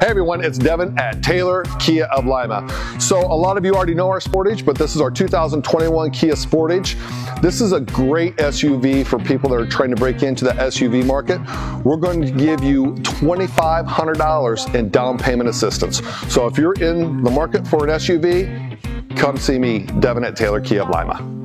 Hey everyone, it's Devin at Taylor Kia of Lima. So a lot of you already know our Sportage, but this is our 2021 Kia Sportage. This is a great SUV for people that are trying to break into the SUV market. We're going to give you $2,500 in down payment assistance. So if you're in the market for an SUV, come see me, Devin at Taylor Kia of Lima.